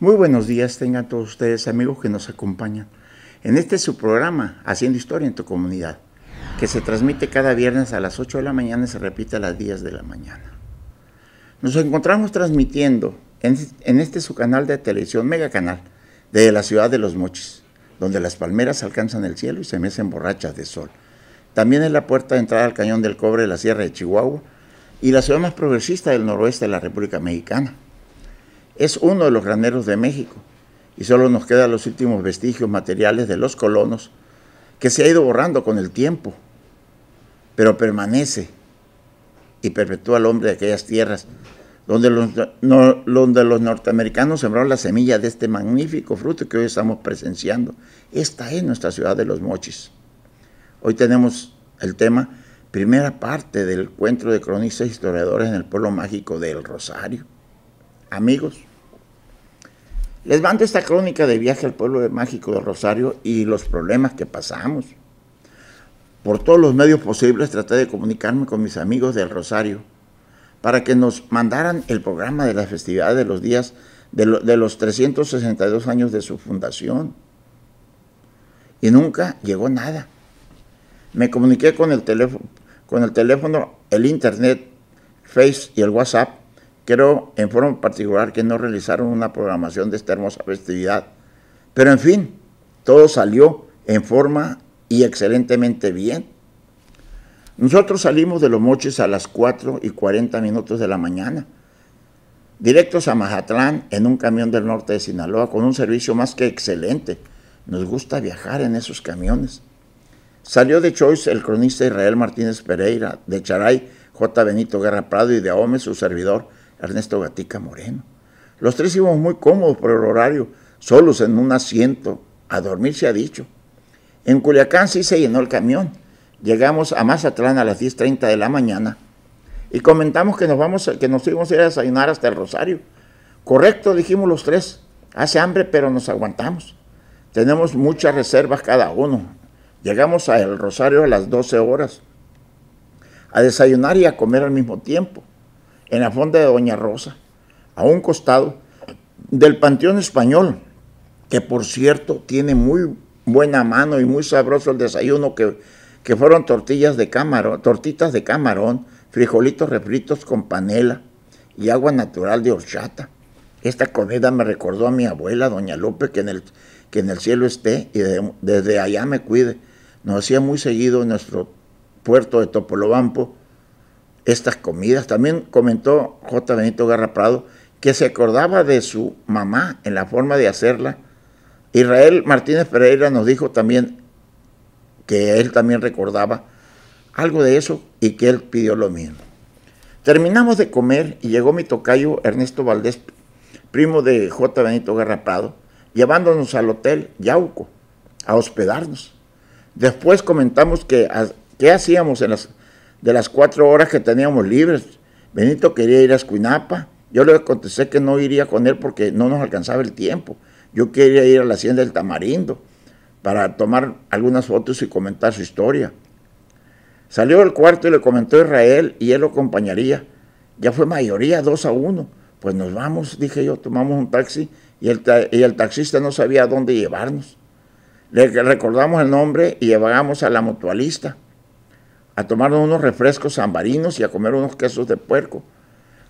Muy buenos días tengan todos ustedes amigos que nos acompañan en este su programa Haciendo Historia en tu comunidad, que se transmite cada viernes a las 8 de la mañana y se repite a las 10 de la mañana. Nos encontramos transmitiendo en, este su canal de televisión, Mega Canal, de la ciudad de Los Mochis, donde las palmeras alcanzan el cielo y se mecen borrachas de sol. También es la puerta de entrada al Cañón del Cobre de la Sierra de Chihuahua y la ciudad más progresista del noroeste de la República Mexicana es uno de los graneros de México y solo nos quedan los últimos vestigios materiales de los colonos que se ha ido borrando con el tiempo, pero permanece y perpetúa al hombre de aquellas tierras donde los, donde los norteamericanos sembraron la semilla de este magnífico fruto que hoy estamos presenciando. Esta es nuestra ciudad de los mochis. Hoy tenemos el tema, primera parte del encuentro de cronistas e historiadores en el pueblo mágico del Rosario. Amigos, les mando esta crónica de viaje al pueblo mágico de Rosario y los problemas que pasamos. Por todos los medios posibles traté de comunicarme con mis amigos del Rosario para que nos mandaran el programa de la festividad de los días de, los 362 años de su fundación. Y nunca llegó nada. Me comuniqué con el teléfono, con el teléfono, el internet, Face y el WhatsApp Quiero en forma particular que no realizaron una programación de esta hermosa festividad. Pero en fin, todo salió en forma y excelentemente bien. Nosotros salimos de los moches a las 4 y 40 minutos de la mañana, directos a Mazatlán en un camión del norte de Sinaloa con un servicio más que excelente. Nos gusta viajar en esos camiones. Salió de Choice el cronista Israel Martínez Pereira, de Charay, J. Benito Guerra Prado y de Ahome, su servidor, Ernesto Gatica Moreno. Los tres íbamos muy cómodos por el horario, solos en un asiento. A dormir se ha dicho. En Culiacán sí se llenó el camión. Llegamos a Mazatlán a las 10.30 de la mañana y comentamos que nos, vamos, que nos íbamos a ir a desayunar hasta el Rosario. Correcto, dijimos los tres. Hace hambre, pero nos aguantamos. Tenemos muchas reservas cada uno. Llegamos a El Rosario a las 12 horas a desayunar y a comer al mismo tiempo en la fonda de Doña Rosa, a un costado del Panteón Español, que por cierto tiene muy buena mano y muy sabroso el desayuno, que, que fueron tortillas de camarón, tortitas de camarón, frijolitos refritos con panela y agua natural de horchata. Esta comida me recordó a mi abuela, doña Lupe, que en el, que en el cielo esté y desde allá me cuide. Nos hacía muy seguido en nuestro puerto de Topolobampo estas comidas. También comentó J. Benito Garra Prado que se acordaba de su mamá en la forma de hacerla. Israel Martínez Pereira nos dijo también que él también recordaba algo de eso y que él pidió lo mismo. Terminamos de comer y llegó mi tocayo Ernesto Valdés, primo de J. Benito Guerra Prado, llevándonos al hotel Yauco a hospedarnos. Después comentamos que qué hacíamos en las de las cuatro horas que teníamos libres. Benito quería ir a Escuinapa. Yo le contesté que no iría con él porque no nos alcanzaba el tiempo. Yo quería ir a la hacienda del Tamarindo para tomar algunas fotos y comentar su historia. Salió del cuarto y le comentó a Israel y él lo acompañaría. Ya fue mayoría, dos a uno. Pues nos vamos, dije yo, tomamos un taxi y el, taxista no sabía a dónde llevarnos. Le recordamos el nombre y llevamos a la mutualista a tomar unos refrescos ambarinos y a comer unos quesos de puerco,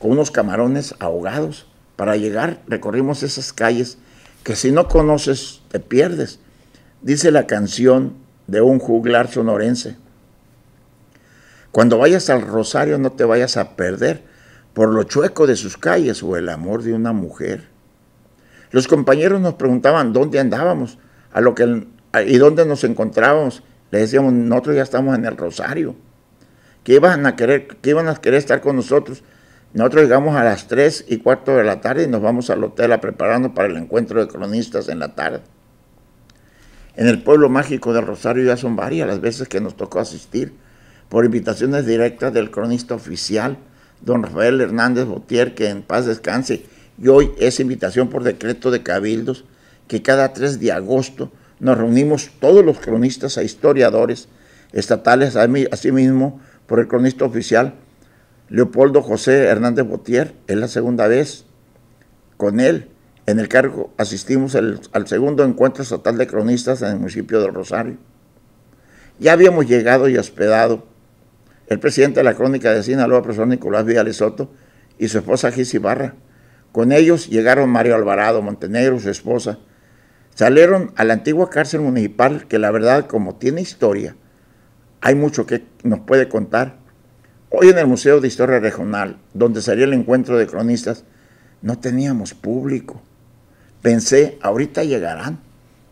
con unos camarones ahogados. Para llegar recorrimos esas calles que si no conoces te pierdes. Dice la canción de un juglar sonorense. Cuando vayas al Rosario no te vayas a perder por lo chueco de sus calles o el amor de una mujer. Los compañeros nos preguntaban dónde andábamos a lo que, y dónde nos encontrábamos le decíamos, nosotros ya estamos en el Rosario. ¿Qué iban a querer, iban a querer estar con nosotros? Nosotros llegamos a las 3 y cuarto de la tarde y nos vamos al hotel a prepararnos para el encuentro de cronistas en la tarde. En el pueblo mágico del Rosario ya son varias las veces que nos tocó asistir por invitaciones directas del cronista oficial, don Rafael Hernández Botier, que en paz descanse, y hoy es invitación por decreto de cabildos, que cada 3 de agosto nos reunimos todos los cronistas e historiadores estatales, asimismo por el cronista oficial Leopoldo José Hernández Botier, es la segunda vez con él En el cargo asistimos al, segundo encuentro estatal de cronistas en el municipio de Rosario. Ya habíamos llegado y hospedado el presidente de la crónica de Sinaloa, profesor Nicolás Vidal Soto, y su esposa Gis Barra. Con ellos llegaron Mario Alvarado Montenegro, su esposa. Salieron a la antigua cárcel municipal, que la verdad, como tiene historia, hay mucho que nos puede contar. Hoy en el Museo de Historia Regional, donde sería el encuentro de cronistas, no teníamos público. Pensé, ahorita llegarán.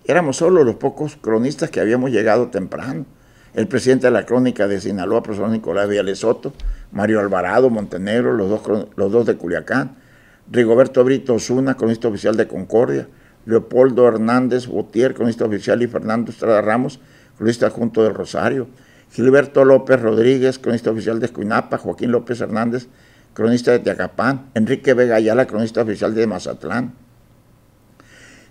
Éramos solo los pocos cronistas que habíamos llegado temprano. El presidente de la crónica de Sinaloa, profesor Nicolás Viales Soto, Mario Alvarado, Montenegro, los dos, los dos de Culiacán, Rigoberto Brito Osuna, cronista oficial de Concordia, Leopoldo Hernández Botier, cronista oficial, y Fernando Estrada Ramos, cronista junto del Rosario, Gilberto López Rodríguez, cronista oficial de Escuinapa, Joaquín López Hernández, cronista de Teacapán, Enrique Vega Ayala, cronista oficial de Mazatlán,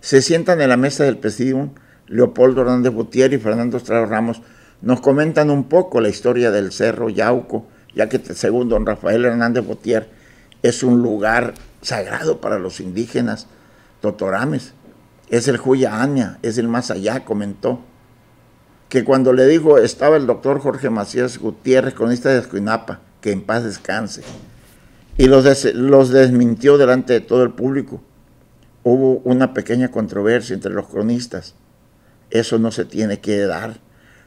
se sientan en la mesa del presidium Leopoldo Hernández Gutiérrez y Fernando Estrada Ramos. Nos comentan un poco la historia del Cerro Yauco, ya que según don Rafael Hernández Botier es un lugar sagrado para los indígenas totorames. Es el Juya Aña, es el más allá, comentó. Que cuando le dijo estaba el doctor Jorge Macías Gutiérrez, cronista de Escuinapa, que en paz descanse. Y los, desmintió delante de todo el público hubo una pequeña controversia entre los cronistas. Eso no se tiene que dar.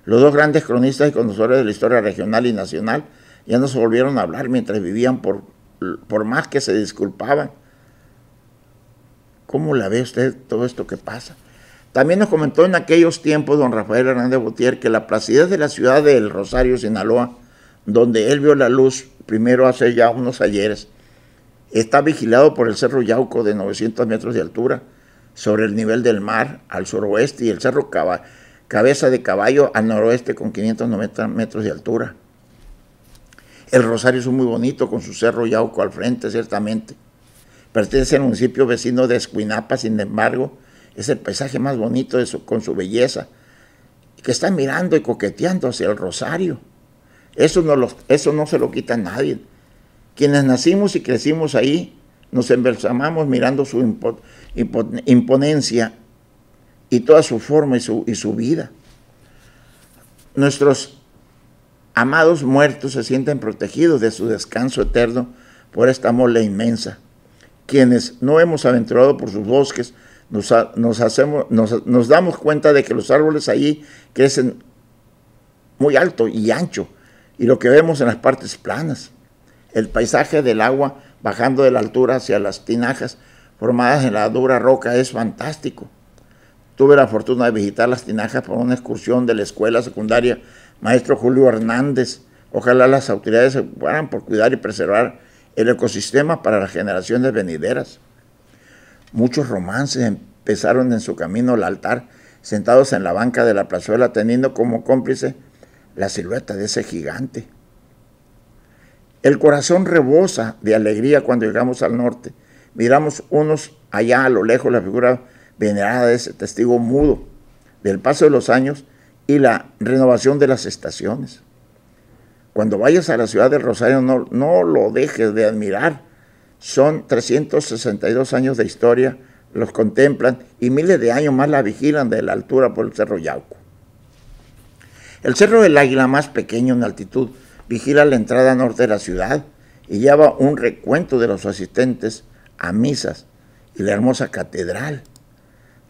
Los dos grandes cronistas y conductores de la historia regional y nacional ya no se volvieron a hablar mientras vivían por más que se disculpaban. ¿Cómo la ve usted todo esto que pasa? También nos comentó en aquellos tiempos don Rafael Hernández Botier que la placidez de la ciudad del Rosario, Sinaloa, donde él vio la luz primero hace ya unos ayeres, Está vigilado por el Cerro Yauco de 900 metros de altura sobre el nivel del mar al suroeste y el Cerro Cabeza de Caballo al noroeste con 590 metros de altura. El Rosario es muy bonito con su Cerro Yauco al frente, ciertamente. Pertenece al municipio vecino de Escuinapa, sin embargo, es el paisaje más bonito con su belleza, que está mirando y coqueteando hacia el Rosario. Eso no, eso no se lo quita a nadie. Quienes nacimos y crecimos ahí, nos embalsamamos mirando su imponencia y toda su forma y su, y su vida. Nuestros amados muertos se sienten protegidos de su descanso eterno por esta mole inmensa. Quienes no hemos aventurado por sus bosques, nos, hacemos, nos, damos cuenta de que los árboles allí crecen muy alto y ancho, y lo que vemos en las partes planas el paisaje del agua bajando de la altura hacia las tinajas formadas en la dura roca es fantástico. Tuve la fortuna de visitar las tinajas por una excursión de la escuela secundaria Maestro Julio Hernández. Ojalá las autoridades se fueran por cuidar y preservar el ecosistema para las generaciones venideras. Muchos romances empezaron en su camino al altar, sentados en la banca de la plazuela, teniendo como cómplice la silueta de ese gigante. El corazón rebosa de alegría cuando llegamos al norte. Miramos unos allá a lo lejos la figura venerada de ese testigo mudo del paso de los años y la renovación de las estaciones. Cuando vayas a la ciudad del Rosario no, lo dejes de admirar. Son 362 años de historia, los contemplan y miles de años más la vigilan de la altura por el Cerro Yauco. El Cerro del Águila, más pequeño en altitud, vigila la entrada norte de la ciudad y lleva un recuento de los asistentes a misas y la hermosa catedral,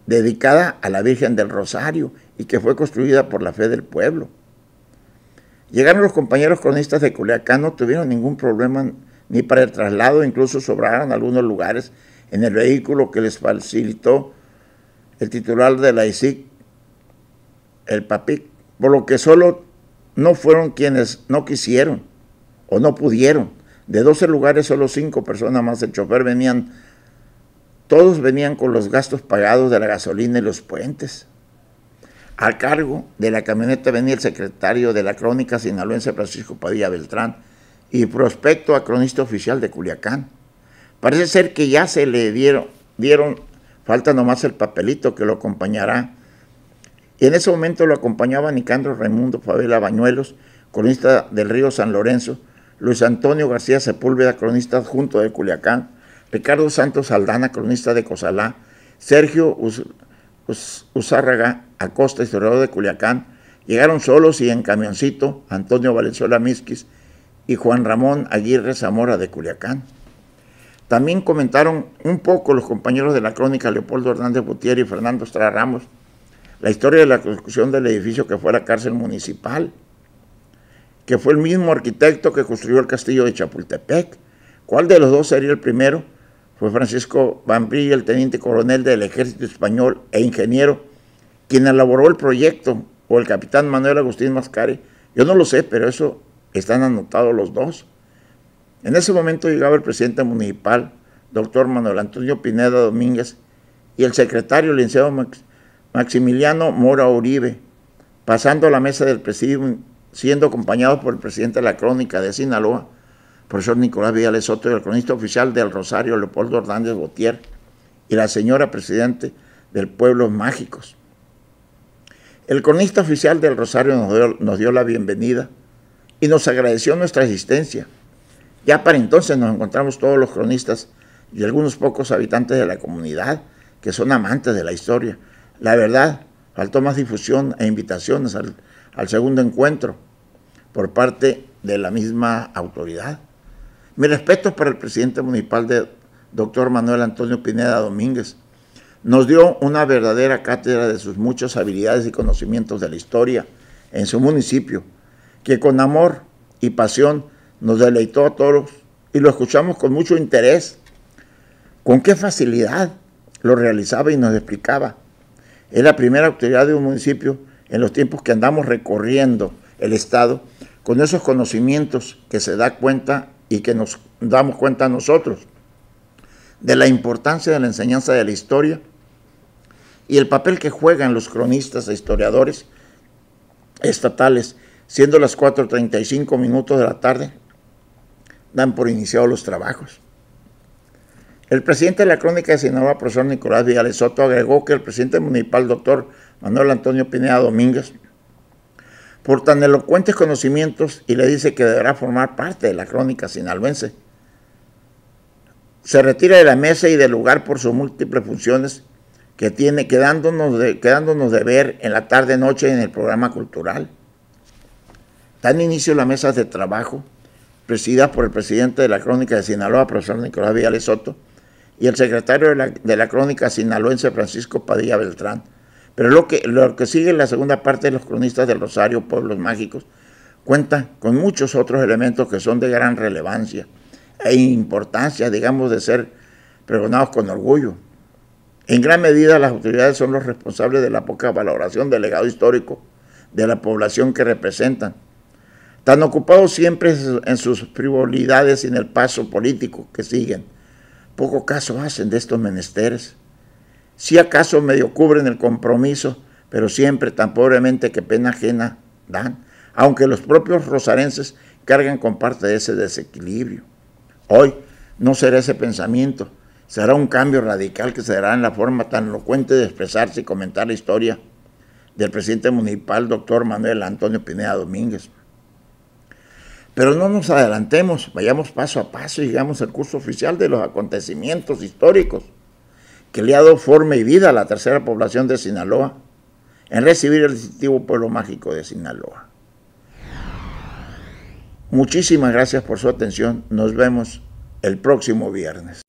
dedicada a la Virgen del Rosario y que fue construida por la fe del pueblo. Llegaron los compañeros cronistas de Culiacán, no tuvieron ningún problema ni para el traslado, incluso sobraron algunos lugares en el vehículo que les facilitó el titular de la ISIC, el PAPIC, por lo que solo no fueron quienes no quisieron o no pudieron. De 12 lugares, solo 5 personas más el chofer venían. Todos venían con los gastos pagados de la gasolina y los puentes. Al cargo de la camioneta venía el secretario de la crónica sinaloense Francisco Padilla Beltrán y prospecto a cronista oficial de Culiacán. Parece ser que ya se le dieron, dieron falta nomás el papelito que lo acompañará y en ese momento lo acompañaban Nicandro Raimundo Favela Bañuelos, cronista del río San Lorenzo, Luis Antonio García Sepúlveda, cronista adjunto de Culiacán, Ricardo Santos Aldana, cronista de Cosalá, Sergio Usárraga Acosta, historiador de Culiacán, llegaron solos y en camioncito Antonio Valenzuela Misquis y Juan Ramón Aguirre Zamora de Culiacán. También comentaron un poco los compañeros de la crónica Leopoldo Hernández Gutiérrez y Fernando Estrada Ramos la historia de la construcción del edificio que fue la cárcel municipal, que fue el mismo arquitecto que construyó el castillo de Chapultepec. ¿Cuál de los dos sería el primero? Fue Francisco Bambrilla, el teniente coronel del ejército español e ingeniero, quien elaboró el proyecto, o el capitán Manuel Agustín Mascari. Yo no lo sé, pero eso están anotados los dos. En ese momento llegaba el presidente municipal, doctor Manuel Antonio Pineda Domínguez, y el secretario, licenciado Maximiliano Mora Uribe, pasando a la mesa del presidio, siendo acompañado por el presidente de la crónica de Sinaloa, profesor Nicolás Villales Soto, y el cronista oficial del Rosario, Leopoldo Hernández Botier, y la señora presidente del Pueblos Mágicos. El cronista oficial del Rosario nos dio, nos dio la bienvenida y nos agradeció nuestra asistencia. Ya para entonces nos encontramos todos los cronistas y algunos pocos habitantes de la comunidad que son amantes de la historia la verdad, faltó más difusión e invitaciones al, segundo encuentro por parte de la misma autoridad. Mi respeto para el presidente municipal de doctor Manuel Antonio Pineda Domínguez. Nos dio una verdadera cátedra de sus muchas habilidades y conocimientos de la historia en su municipio, que con amor y pasión nos deleitó a todos y lo escuchamos con mucho interés. Con qué facilidad lo realizaba y nos explicaba es la primera autoridad de un municipio en los tiempos que andamos recorriendo el Estado con esos conocimientos que se da cuenta y que nos damos cuenta nosotros de la importancia de la enseñanza de la historia y el papel que juegan los cronistas e historiadores estatales, siendo las 4.35 minutos de la tarde, dan por iniciados los trabajos. El presidente de la Crónica de Sinaloa, profesor Nicolás Villales Soto, agregó que el presidente municipal, doctor Manuel Antonio Pineda Domínguez, por tan elocuentes conocimientos y le dice que deberá formar parte de la crónica sinaloense. Se retira de la mesa y del lugar por sus múltiples funciones que tiene, quedándonos de, quedándonos de ver en la tarde-noche en el programa cultural. Dan inicio las mesas de trabajo, presididas por el presidente de la Crónica de Sinaloa, profesor Nicolás Villales Soto, y el secretario de la, crónica sinaloense Francisco Padilla Beltrán. Pero lo que, lo que sigue en la segunda parte de los cronistas del Rosario, Pueblos Mágicos, cuenta con muchos otros elementos que son de gran relevancia e importancia, digamos, de ser pregonados con orgullo. En gran medida las autoridades son los responsables de la poca valoración del legado histórico de la población que representan, tan ocupados siempre en sus frivolidades y en el paso político que siguen poco caso hacen de estos menesteres. Si acaso medio cubren el compromiso, pero siempre tan pobremente que pena ajena dan, aunque los propios rosarenses cargan con parte de ese desequilibrio. Hoy no será ese pensamiento, será un cambio radical que se dará en la forma tan elocuente de expresarse y comentar la historia del presidente municipal, doctor Manuel Antonio Pineda Domínguez. Pero no nos adelantemos, vayamos paso a paso y llegamos al curso oficial de los acontecimientos históricos que le ha dado forma y vida a la tercera población de Sinaloa en recibir el distintivo pueblo mágico de Sinaloa. Muchísimas gracias por su atención. Nos vemos el próximo viernes.